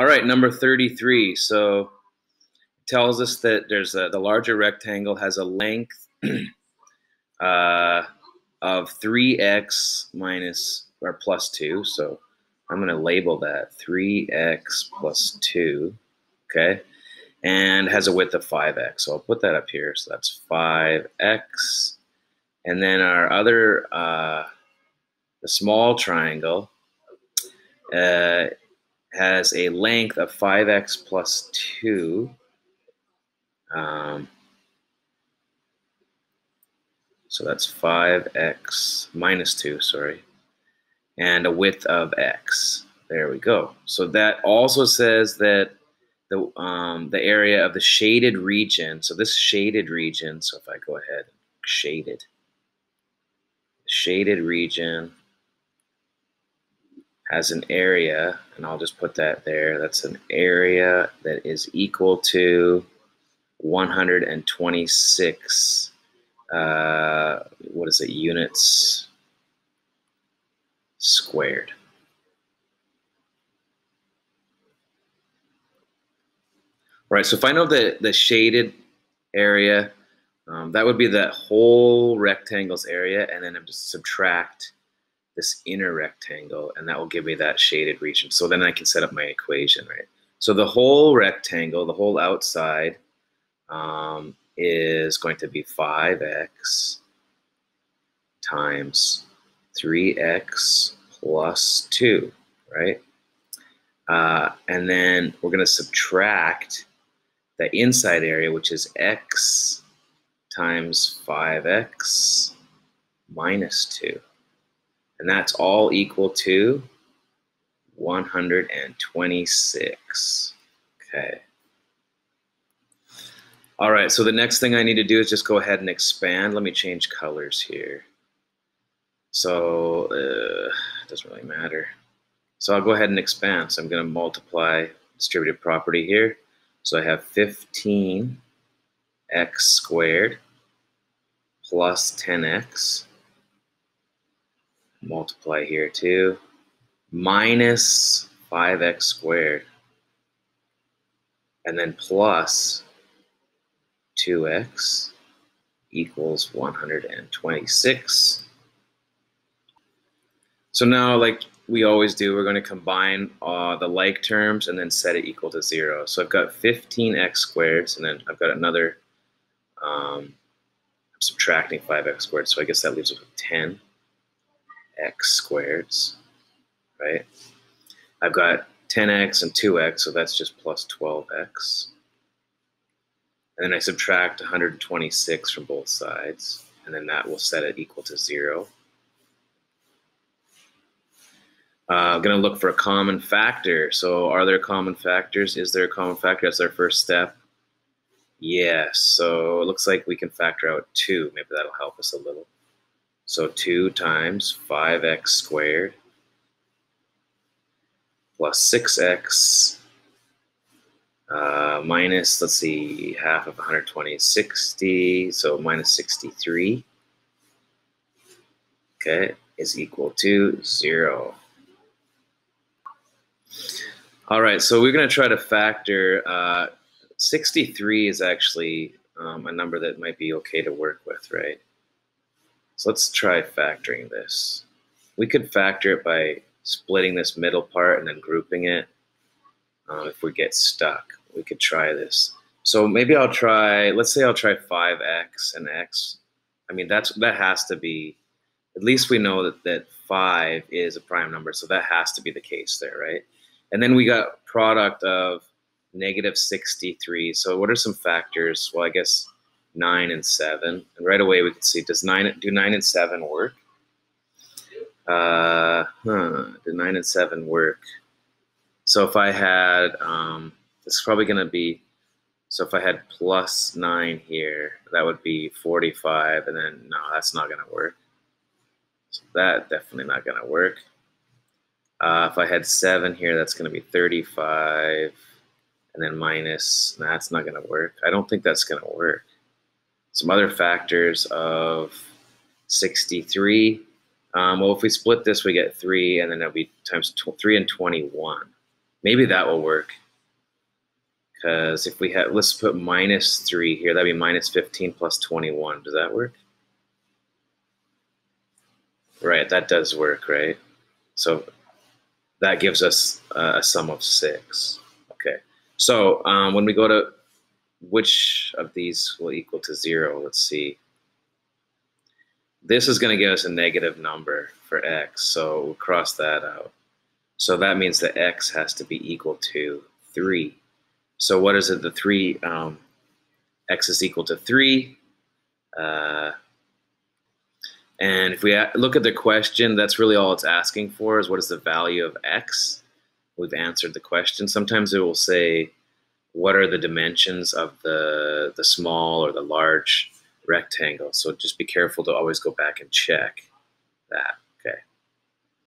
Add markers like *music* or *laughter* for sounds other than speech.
All right, number 33. So it tells us that there's a, the larger rectangle has a length *clears throat* uh, of 3x minus or plus 2. So I'm going to label that 3x plus 2. Okay. And has a width of 5x. So I'll put that up here. So that's 5x. And then our other, uh, the small triangle, uh, has a length of 5x plus 2. Um, so that's 5x minus 2, sorry, and a width of x. There we go. So that also says that the, um, the area of the shaded region, so this shaded region, so if I go ahead, shaded, shaded region has an area, and I'll just put that there. That's an area that is equal to 126, uh, what is it, units squared. All right, so if I know the, the shaded area, um, that would be the whole rectangle's area, and then I'm just subtract this inner rectangle, and that will give me that shaded region. So then I can set up my equation, right? So the whole rectangle, the whole outside, um, is going to be 5x times 3x plus 2, right? Uh, and then we're going to subtract the inside area, which is x times 5x minus 2. And that's all equal to 126. Okay. All right, so the next thing I need to do is just go ahead and expand. Let me change colors here. So uh, it doesn't really matter. So I'll go ahead and expand. So I'm going to multiply distributive property here. So I have 15x squared plus 10x multiply here too, minus 5x squared, and then plus 2x equals 126. So now, like we always do, we're going to combine uh, the like terms and then set it equal to 0. So I've got 15x squared, and then I've got another, um, subtracting 5x squared, so I guess that leaves us with 10 x squareds, right? I've got 10x and 2x, so that's just plus 12x. And then I subtract 126 from both sides, and then that will set it equal to 0. Uh, I'm going to look for a common factor. So are there common factors? Is there a common factor? That's our first step. Yes. So it looks like we can factor out 2. Maybe that'll help us a little. So 2 times 5x squared plus 6x uh, minus, let's see, half of 120 is 60, so minus 63, okay, is equal to 0. All right, so we're going to try to factor, uh, 63 is actually um, a number that might be okay to work with, right? So let's try factoring this. We could factor it by splitting this middle part and then grouping it. Uh, if we get stuck, we could try this. So maybe I'll try, let's say I'll try 5x and x. I mean, that's that has to be, at least we know that, that 5 is a prime number, so that has to be the case there, right? And then we got product of negative 63. So what are some factors? Well, I guess 9 and 7. And right away we can see, does 9, do 9 and 7 work? Uh, huh, do 9 and 7 work? So if I had, um, this is probably going to be, so if I had plus 9 here, that would be 45, and then, no, that's not going to work. So that definitely not going to work. Uh, if I had 7 here, that's going to be 35, and then minus, that's not going to work. I don't think that's going to work some other factors of 63. Um, well, if we split this, we get 3, and then it'll be times 3 and 21. Maybe that will work. Because if we have, let's put minus 3 here. That'd be minus 15 plus 21. Does that work? Right, that does work, right? So that gives us uh, a sum of 6. Okay, so um, when we go to which of these will equal to 0, let's see. This is going to give us a negative number for x, so we'll cross that out. So that means that x has to be equal to 3. So what is it? The 3, um, x is equal to 3. Uh, and if we look at the question, that's really all it's asking for is what is the value of x? We've answered the question. Sometimes it will say, what are the dimensions of the, the small or the large rectangle? So just be careful to always go back and check that.